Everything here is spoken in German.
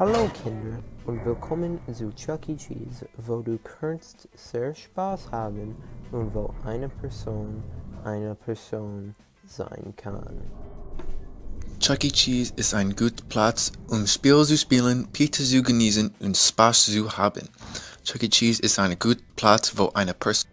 Hallo Kinder und willkommen zu Chuck E. Cheese, wo du kannst sehr Spaß haben und wo eine Person eine Person sein kann. Chuck E. Cheese ist ein guter Platz, um Spiel zu spielen, Pizza zu genießen und Spaß zu haben. Chuck E. Cheese ist ein guter Platz, wo eine Person